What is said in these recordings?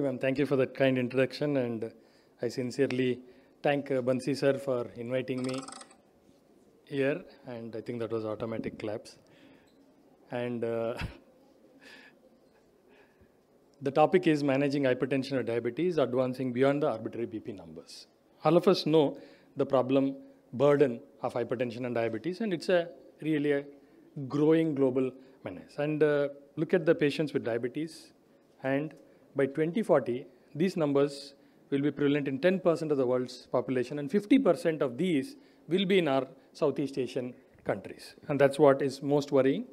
Ma'am, thank you for that kind introduction, and I sincerely thank uh, Bansi sir for inviting me here, and I think that was automatic claps. And uh, the topic is managing hypertension or diabetes, advancing beyond the arbitrary BP numbers. All of us know the problem burden of hypertension and diabetes, and it's a really a growing global menace. And uh, look at the patients with diabetes, and by 2040, these numbers will be prevalent in 10% of the world's population, and 50% of these will be in our Southeast Asian countries. And that's what is most worrying.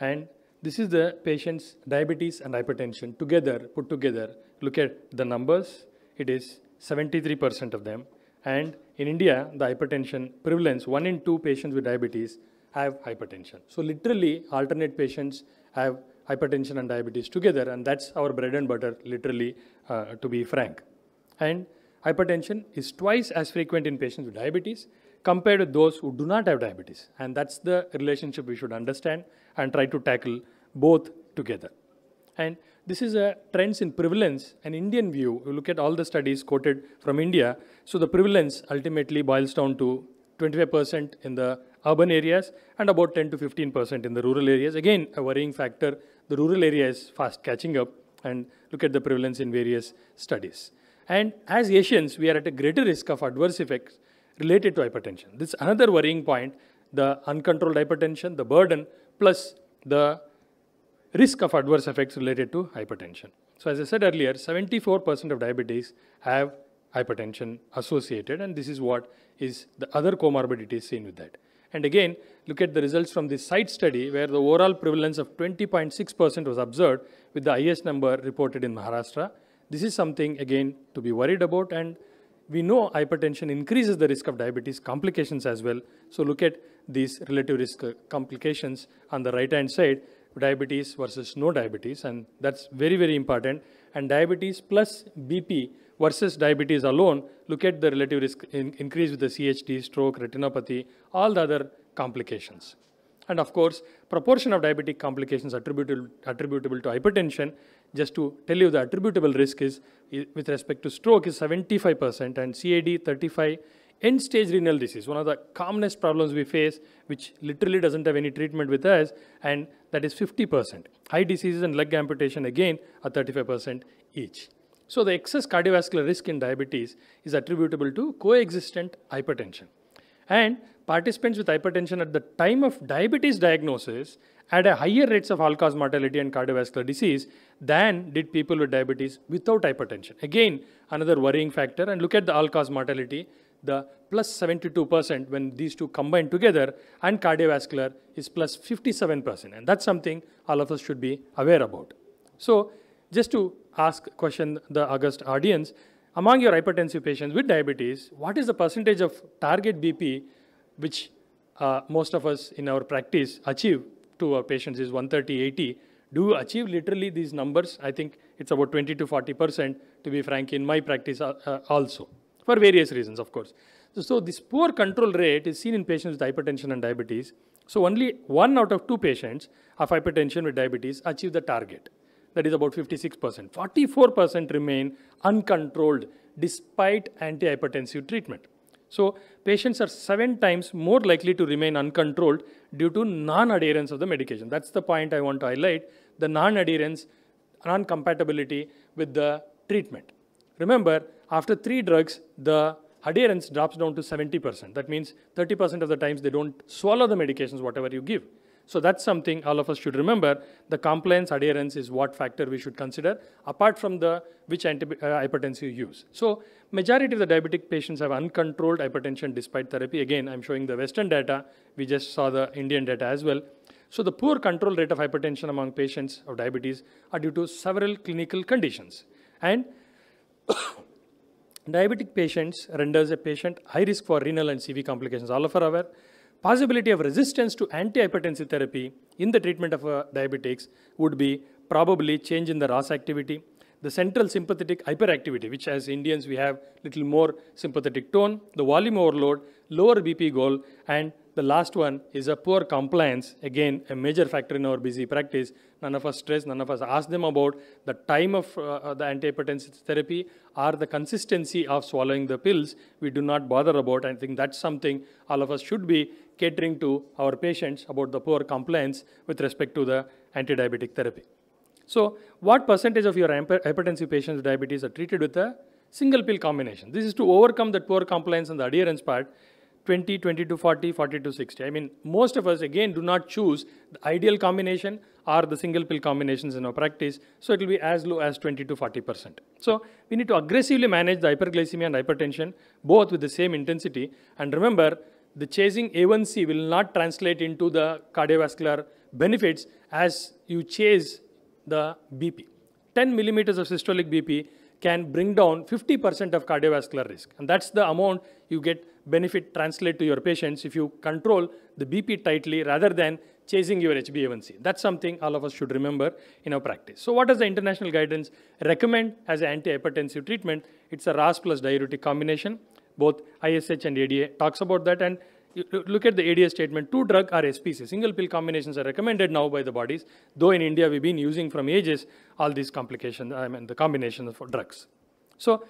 And this is the patient's diabetes and hypertension together, put together. Look at the numbers. It is 73% of them. And in India, the hypertension prevalence, one in two patients with diabetes have hypertension. So literally, alternate patients have hypertension and diabetes together, and that's our bread and butter, literally, uh, to be frank. And hypertension is twice as frequent in patients with diabetes compared to those who do not have diabetes. And that's the relationship we should understand and try to tackle both together. And this is a trends in prevalence, an Indian view. You look at all the studies quoted from India. So the prevalence ultimately boils down to 25% in the urban areas and about 10 to 15% in the rural areas. Again, a worrying factor. The rural area is fast catching up and look at the prevalence in various studies. And as Asians, we are at a greater risk of adverse effects related to hypertension. This is another worrying point, the uncontrolled hypertension, the burden, plus the risk of adverse effects related to hypertension. So as I said earlier, 74% of diabetes have hypertension associated, and this is what is the other comorbidities seen with that. And again, look at the results from this site study where the overall prevalence of 20.6% was observed with the highest number reported in Maharashtra. This is something, again, to be worried about, and we know hypertension increases the risk of diabetes complications as well. So look at these relative risk uh, complications on the right-hand side, diabetes versus no diabetes, and that's very, very important. And diabetes plus BP versus diabetes alone, look at the relative risk in, increase with the CHD, stroke, retinopathy, all the other complications. And of course, proportion of diabetic complications attributable, attributable to hypertension, just to tell you the attributable risk is, with respect to stroke is 75% and CAD 35 end stage renal disease, one of the commonest problems we face, which literally doesn't have any treatment with us, and that is 50%. High diseases and leg amputation, again, are 35% each. So the excess cardiovascular risk in diabetes is attributable to coexistent hypertension. And participants with hypertension at the time of diabetes diagnosis had a higher rates of all-cause mortality and cardiovascular disease than did people with diabetes without hypertension. Again, another worrying factor. And look at the all-cause mortality the plus 72% when these two combine together and cardiovascular is plus 57%. And that's something all of us should be aware about. So just to ask question the August audience, among your hypertensive patients with diabetes, what is the percentage of target BP which uh, most of us in our practice achieve to our patients is 130, 80. Do you achieve literally these numbers? I think it's about 20 to 40% to be frank in my practice uh, uh, also for various reasons, of course. So, so, this poor control rate is seen in patients with hypertension and diabetes. So only one out of two patients of hypertension with diabetes achieve the target. That is about 56%. 44% remain uncontrolled despite antihypertensive treatment. So patients are seven times more likely to remain uncontrolled due to non-adherence of the medication. That's the point I want to highlight, the non-adherence, non-compatibility with the treatment. Remember, after three drugs, the adherence drops down to 70%. That means 30% of the times they don't swallow the medications, whatever you give. So that's something all of us should remember. The compliance adherence is what factor we should consider, apart from the which uh, you use. So majority of the diabetic patients have uncontrolled hypertension despite therapy. Again, I'm showing the Western data. We just saw the Indian data as well. So the poor control rate of hypertension among patients of diabetes are due to several clinical conditions. And diabetic patients renders a patient high risk for renal and CV complications. All of are aware. Possibility of resistance to antihypertensive therapy in the treatment of uh, diabetics would be probably change in the RAS activity, the central sympathetic hyperactivity, which as Indians we have little more sympathetic tone, the volume overload, lower BP goal, and the last one is a poor compliance. Again, a major factor in our busy practice. None of us stress, none of us ask them about the time of uh, the antihypertensive therapy or the consistency of swallowing the pills. We do not bother about. I think that's something all of us should be catering to our patients about the poor compliance with respect to the anti-diabetic therapy. So what percentage of your hypertensive patients with diabetes are treated with a single pill combination? This is to overcome that poor compliance and the adherence part. 20, 20 to 40, 40 to 60. I mean, most of us, again, do not choose the ideal combination or the single pill combinations in our practice. So it will be as low as 20 to 40%. So we need to aggressively manage the hyperglycemia and hypertension, both with the same intensity. And remember, the chasing A1C will not translate into the cardiovascular benefits as you chase the BP. 10 millimeters of systolic BP can bring down 50% of cardiovascular risk. And that's the amount you get benefit translate to your patients if you control the BP tightly rather than chasing your HbA1c. That's something all of us should remember in our practice. So what does the international guidance recommend as an antihypertensive treatment? It's a RAS plus diuretic combination. Both ISH and ADA talks about that and look at the ADA statement, two drug or SPC, single pill combinations are recommended now by the bodies, though in India we've been using from ages all these complications, I mean the combinations of drugs. So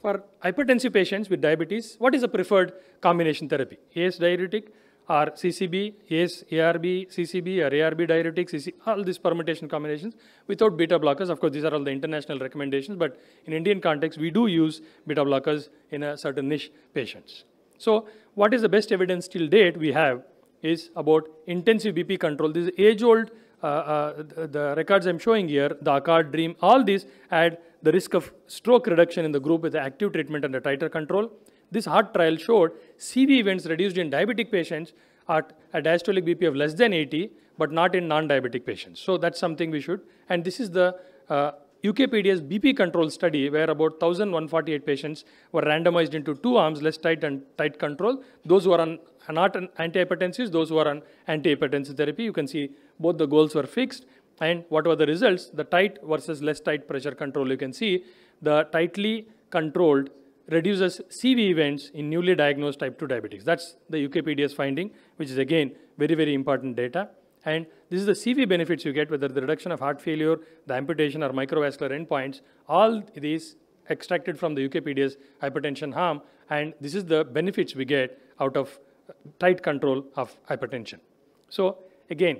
for hypertensive patients with diabetes, what is the preferred combination therapy? ACE diuretic or CCB, ACE, ARB, CCB or ARB diuretic, CC, all these permutation combinations without beta blockers. Of course, these are all the international recommendations, but in Indian context, we do use beta blockers in a certain niche patients. So what is the best evidence till date we have is about intensive BP control. This age-old, the, the records I'm showing here, the ACCORD, DREAM, all these had the risk of stroke reduction in the group with the active treatment and the tighter control. This HEART trial showed CV events reduced in diabetic patients at a diastolic BP of less than 80, but not in non-diabetic patients. So that's something we should, and this is the uh, UKPDS BP control study where about 1,148 patients were randomized into two arms, less tight and tight control. Those who are on not antihypertensives, those who are on antihypertensive therapy, you can see both the goals were fixed. And what were the results? The tight versus less tight pressure control. You can see the tightly controlled reduces CV events in newly diagnosed type 2 diabetics. That's the UKPDS finding, which is again very, very important data. And this is the CV benefits you get, whether the reduction of heart failure, the amputation, or microvascular endpoints. All these extracted from the UKPDS hypertension harm, and this is the benefits we get out of uh, tight control of hypertension. So again,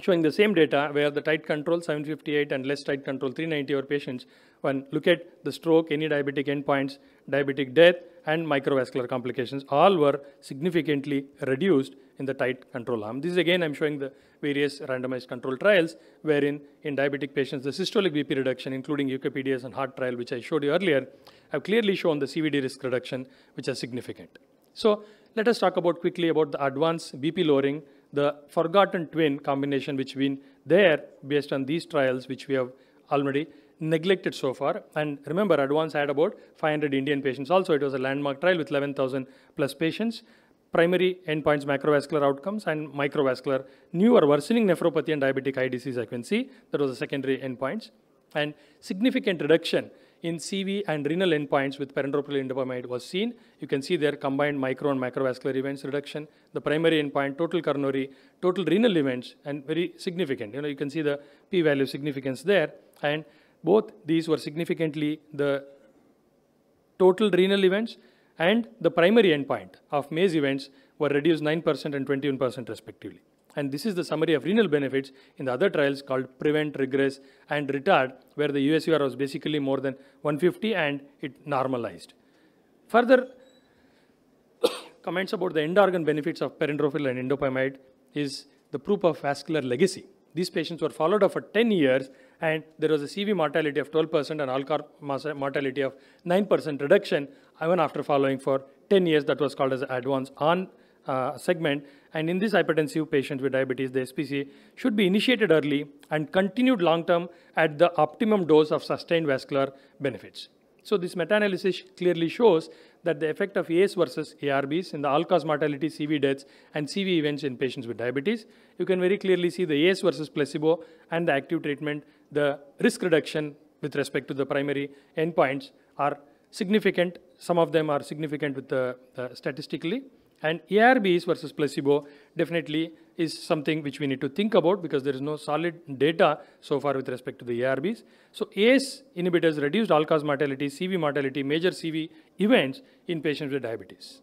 showing the same data where the tight control 758 and less tight control 390 our patients when look at the stroke, any diabetic endpoints, diabetic death, and microvascular complications, all were significantly reduced in the tight control arm. This is again, I'm showing the various randomized control trials, wherein in diabetic patients, the systolic BP reduction, including UKPDS and heart trial, which I showed you earlier, have clearly shown the CVD risk reduction, which is significant. So let us talk about quickly about the advanced BP lowering, the forgotten twin combination, which been there based on these trials, which we have already neglected so far. And remember, Advance had about 500 Indian patients also. It was a landmark trial with 11,000 plus patients. Primary endpoints, macrovascular outcomes, and microvascular new or worsening nephropathy and diabetic eye disease, I can see. That was the secondary endpoints. And significant reduction in CV and renal endpoints with perindopril indapamide was seen. You can see there combined micro and macrovascular events reduction. The primary endpoint, total coronary, total renal events, and very significant. You know, you can see the p-value significance there. And both these were significantly the total renal events and the primary endpoint of MACE events were reduced 9% and 21% respectively. And this is the summary of renal benefits in the other trials called PREVENT, REGRESS, and RETARD, where the USUR was basically more than 150 and it normalized. Further comments about the end organ benefits of perindopril and indapamide is the proof of vascular legacy. These patients were followed up for 10 years and there was a CV mortality of 12% and all-cause mortality of 9% reduction even after following for 10 years. That was called as advanced on uh, segment. And in this hypertensive patients with diabetes, the SPC should be initiated early and continued long-term at the optimum dose of sustained vascular benefits. So this meta-analysis clearly shows that the effect of ACE versus ARBs in the all-cause mortality, CV deaths, and CV events in patients with diabetes, you can very clearly see the ACE versus placebo and the active treatment, the risk reduction with respect to the primary endpoints are significant. Some of them are significant with the, statistically, And ARBs versus placebo definitely is something which we need to think about because there is no solid data so far with respect to the ARBs. So ACE inhibitors reduced all-cause mortality, CV mortality, major CV events in patients with diabetes.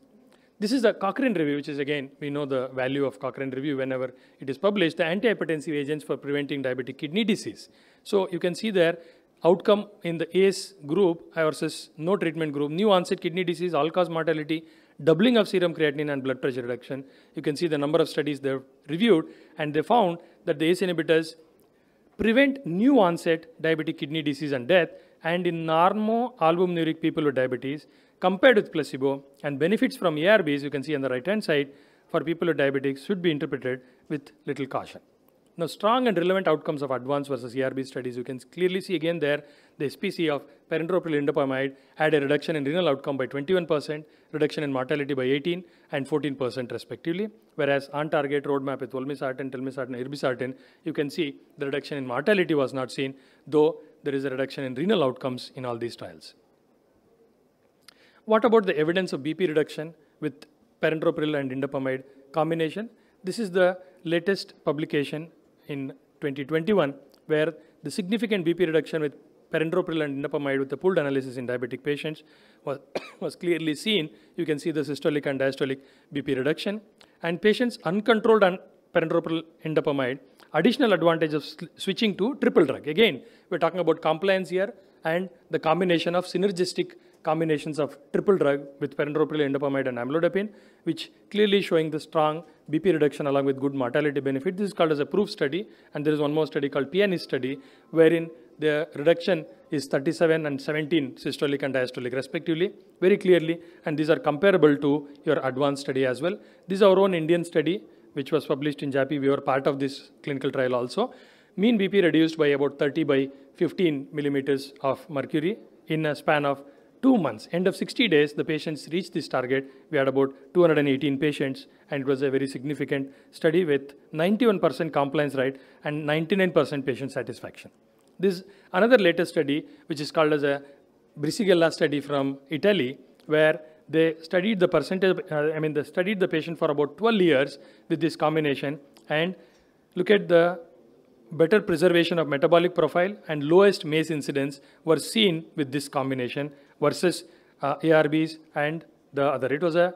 This is the Cochrane review, which is again, we know the value of Cochrane review whenever it is published, the antihypertensive agents for preventing diabetic kidney disease. So you can see there, outcome in the ACE group versus no treatment group, new onset kidney disease, all-cause mortality, doubling of serum creatinine and blood pressure reduction. You can see the number of studies they've reviewed, and they found that the ACE inhibitors prevent new onset diabetic kidney disease and death, and in normo-albuminuric people with diabetes, compared with placebo, and benefits from ARBs, you can see on the right-hand side, for people with diabetes should be interpreted with little caution. Now, strong and relevant outcomes of advanced versus ARB studies, you can clearly see again there, the SPC of perindopril indapamide had a reduction in renal outcome by 21%, reduction in mortality by 18 and 14% respectively. Whereas on target roadmap with olmesartan, telmisartan, irbesartan, you can see the reduction in mortality was not seen, though there is a reduction in renal outcomes in all these trials. What about the evidence of BP reduction with perindopril and indapamide combination? This is the latest publication in 2021, where the significant BP reduction with perindopril and indapamide with the pooled analysis in diabetic patients was, was clearly seen. You can see the systolic and diastolic BP reduction. And patients uncontrolled on perindopril indapamide, additional advantage of switching to triple drug. Again, we're talking about compliance here and the combination of synergistic combinations of triple drug with perindopril, indapamide, and amlodipine, which clearly showing the strong BP reduction along with good mortality benefit. This is called as a proof study, and there is one more study called pianist study, wherein the reduction is 37 and 17 systolic and diastolic respectively, very clearly, and these are comparable to your advanced study as well. This is our own Indian study, which was published in JAPI. We were part of this clinical trial also. Mean BP reduced by about 30 by 15 millimeters of mercury in a span of two months. End of 60 days, the patients reached this target. We had about 218 patients, and it was a very significant study with 91% compliance rate and 99% patient satisfaction. This another latest study, which is called as a Brisighella study from Italy, where they studied the percentage, uh, I mean, they studied the patient for about 12 years with this combination and look at the better preservation of metabolic profile and lowest MACE incidence were seen with this combination versus uh, ARBs and the other. It was a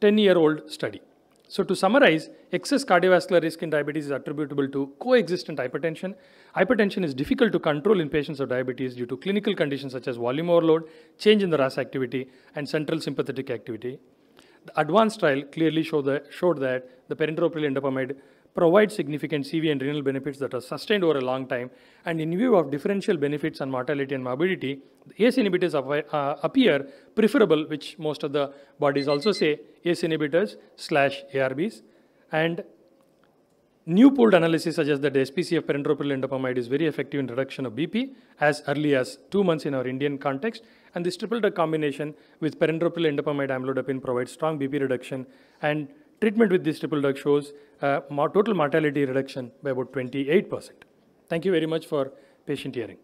10-year-old study. So to summarize, excess cardiovascular risk in diabetes is attributable to coexistent hypertension. Hypertension is difficult to control in patients of diabetes due to clinical conditions such as volume overload, change in the RAS activity, and central sympathetic activity. The advanced trial clearly showed that, showed that the perindopril indapamide provide significant CV and renal benefits that are sustained over a long time. And in view of differential benefits on mortality and morbidity, ACE inhibitors uh, appear preferable, which most of the bodies also say ACE inhibitors slash ARBs. And new pooled analysis suggests that SPC of perindopril indapamide is very effective in reduction of BP as early as two months in our Indian context. And this triple drug combination with perindopril indapamide amlodipine provides strong BP reduction and Treatment with this triple drug shows uh, total mortality reduction by about 28%. Thank you very much for patient hearing.